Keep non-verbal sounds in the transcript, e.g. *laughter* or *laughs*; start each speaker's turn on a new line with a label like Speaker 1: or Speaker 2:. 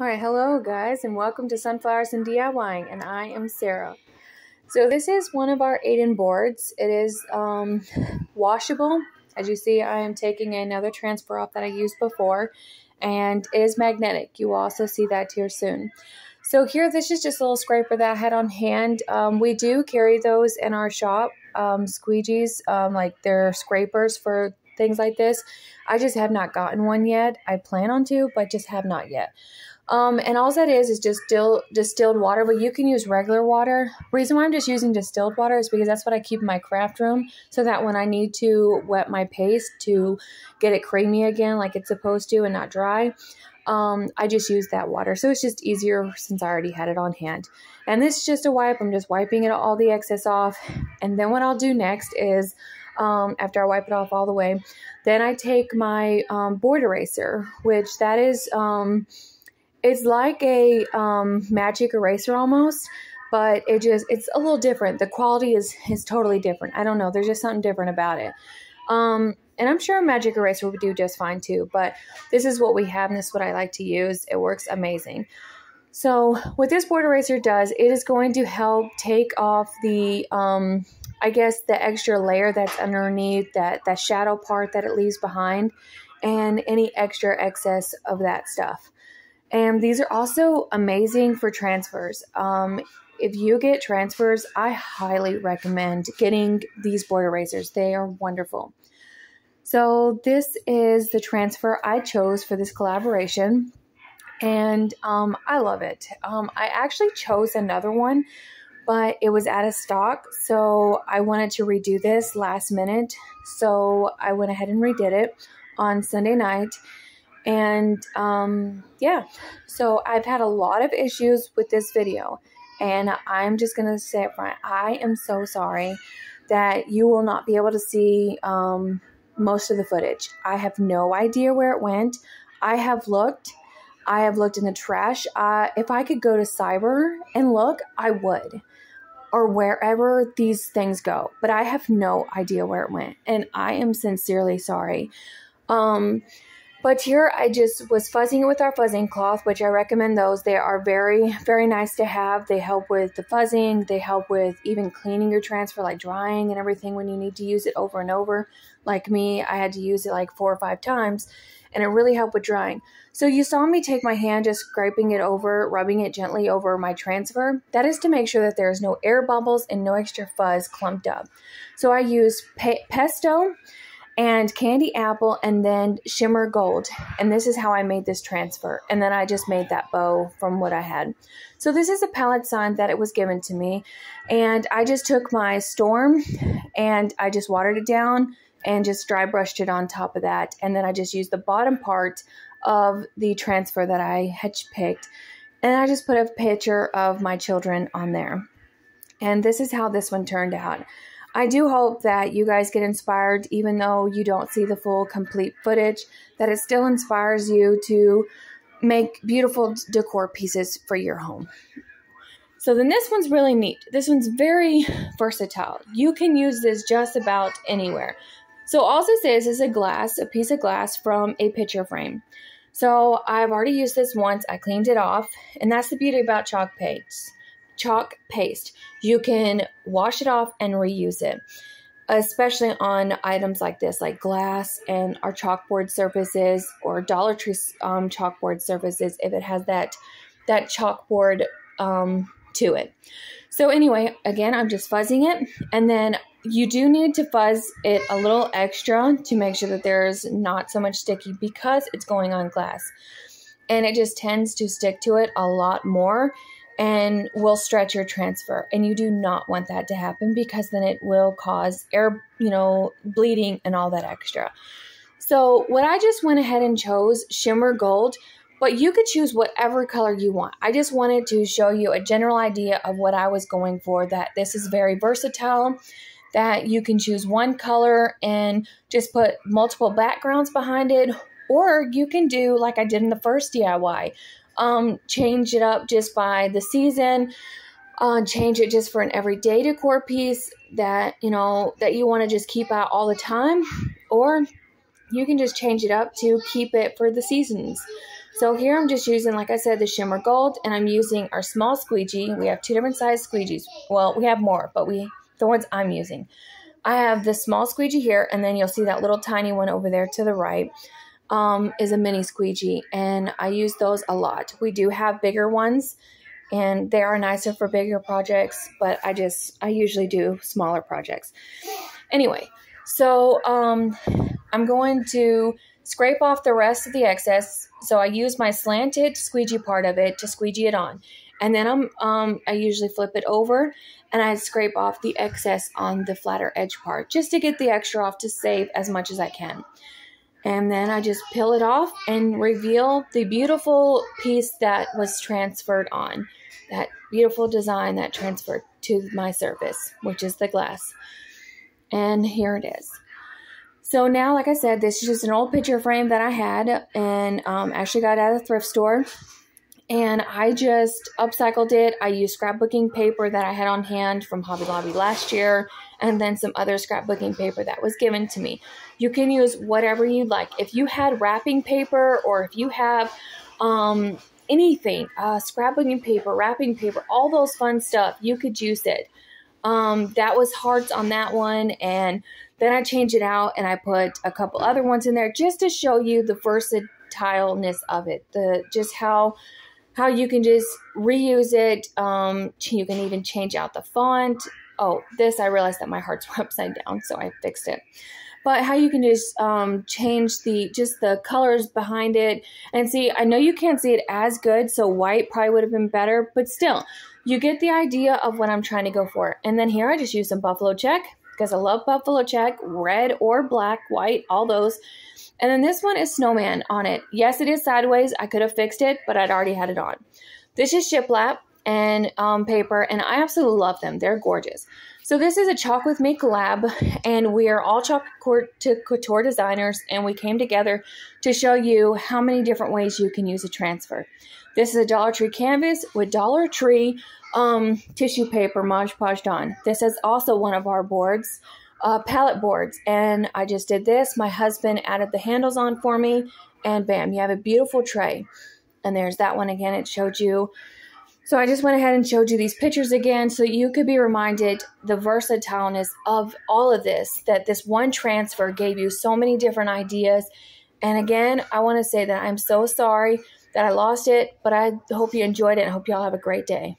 Speaker 1: All right, hello guys, and welcome to Sunflowers and DIYing, and I am Sarah. So this is one of our Aiden boards. It is um, washable. As you see, I am taking another transfer off that I used before, and it is magnetic. You will also see that here soon. So here, this is just a little scraper that I had on hand. Um, we do carry those in our shop, um, squeegees, um, like they're scrapers for things like this. I just have not gotten one yet. I plan on to, but just have not yet. Um, and all that is is just still distilled water, but you can use regular water. Reason why I'm just using distilled water is because that's what I keep in my craft room, so that when I need to wet my paste to get it creamy again, like it's supposed to, and not dry, um, I just use that water. So it's just easier since I already had it on hand. And this is just a wipe. I'm just wiping it all the excess off. And then what I'll do next is um, after I wipe it off all the way, then I take my um, board eraser, which that is um, it's like a um, magic eraser almost, but it just it's a little different. The quality is is totally different. I don't know. There's just something different about it. Um, and I'm sure a magic eraser would do just fine too. But this is what we have, and this is what I like to use. It works amazing. So what this board eraser does, it is going to help take off the, um, I guess, the extra layer that's underneath that that shadow part that it leaves behind, and any extra excess of that stuff. And these are also amazing for transfers. Um, if you get transfers, I highly recommend getting these board erasers. They are wonderful. So this is the transfer I chose for this collaboration, and um, I love it. Um, I actually chose another one, but it was out of stock, so I wanted to redo this last minute. So I went ahead and redid it on Sunday night and um, yeah, so I've had a lot of issues with this video. And I'm just going to say it front. I am so sorry that you will not be able to see um, most of the footage. I have no idea where it went. I have looked. I have looked in the trash. Uh, if I could go to cyber and look, I would. Or wherever these things go. But I have no idea where it went. And I am sincerely sorry. Um, but here I just was fuzzing it with our fuzzing cloth, which I recommend those. They are very, very nice to have. They help with the fuzzing. They help with even cleaning your transfer, like drying and everything when you need to use it over and over. Like me, I had to use it like four or five times, and it really helped with drying. So you saw me take my hand, just scraping it over, rubbing it gently over my transfer. That is to make sure that there's no air bubbles and no extra fuzz clumped up. So I use pe pesto and candy apple and then shimmer gold. And this is how I made this transfer. And then I just made that bow from what I had. So this is a palette sign that it was given to me. And I just took my storm and I just watered it down and just dry brushed it on top of that. And then I just used the bottom part of the transfer that I had picked. And I just put a picture of my children on there. And this is how this one turned out I do hope that you guys get inspired, even though you don't see the full complete footage, that it still inspires you to make beautiful decor pieces for your home. So then this one's really neat. This one's very versatile. You can use this just about anywhere. So all this is is a glass, a piece of glass from a picture frame. So I've already used this once. I cleaned it off, and that's the beauty about chalk paints chalk paste. You can wash it off and reuse it, especially on items like this, like glass and our chalkboard surfaces or Dollar Tree um, chalkboard surfaces if it has that that chalkboard um, to it. So anyway, again, I'm just fuzzing it, and then you do need to fuzz it a little extra to make sure that there's not so much sticky because it's going on glass. And it just tends to stick to it a lot more and will stretch your transfer. And you do not want that to happen because then it will cause air, you know, bleeding and all that extra. So, what I just went ahead and chose shimmer gold, but you could choose whatever color you want. I just wanted to show you a general idea of what I was going for that this is very versatile that you can choose one color and just put multiple backgrounds behind it or you can do like I did in the first DIY um, change it up just by the season. Uh, change it just for an everyday decor piece that you know that you want to just keep out all the time, or you can just change it up to keep it for the seasons. So here I'm just using, like I said, the Shimmer Gold, and I'm using our small squeegee. We have two different size squeegees. Well, we have more, but we the ones I'm using. I have the small squeegee here, and then you'll see that little tiny one over there to the right um, is a mini squeegee, and I use those a lot. We do have bigger ones, and they are nicer for bigger projects, but I just, I usually do smaller projects. Anyway, so um, I'm going to scrape off the rest of the excess. So I use my slanted squeegee part of it to squeegee it on. And then I'm, um, I usually flip it over and I scrape off the excess on the flatter edge part just to get the extra off to save as much as I can. And then I just peel it off and reveal the beautiful piece that was transferred on. That beautiful design that transferred to my surface, which is the glass. And here it is. So now, like I said, this is just an old picture frame that I had and um, actually got out of the thrift store. And I just upcycled it. I used scrapbooking paper that I had on hand from Hobby Lobby last year and then some other scrapbooking paper that was given to me. You can use whatever you like. If you had wrapping paper or if you have um, anything, uh, scrapbooking paper, wrapping paper, all those fun stuff, you could use it. Um, that was hearts on that one. And then I changed it out and I put a couple other ones in there just to show you the versatileness of it. The just how how you can just reuse it. Um, you can even change out the font oh, this, I realized that my hearts were *laughs* upside down, so I fixed it. But how you can just um, change the just the colors behind it and see. I know you can't see it as good, so white probably would have been better, but still, you get the idea of what I'm trying to go for. And then here I just use some buffalo check because I love buffalo check, red or black, white, all those. And then this one is snowman on it. Yes, it is sideways. I could have fixed it, but I'd already had it on. This is shiplap and um, paper, and I absolutely love them. They're gorgeous. So this is a Chalk with Me collab, and we are all Chalk to Couture designers, and we came together to show you how many different ways you can use a transfer. This is a Dollar Tree canvas with Dollar Tree um, tissue paper Mod Podged on. This is also one of our boards, uh, palette boards, and I just did this. My husband added the handles on for me, and bam, you have a beautiful tray. And there's that one again. It showed you so I just went ahead and showed you these pictures again so you could be reminded the versatileness of all of this, that this one transfer gave you so many different ideas. And again, I want to say that I'm so sorry that I lost it, but I hope you enjoyed it and hope y'all have a great day.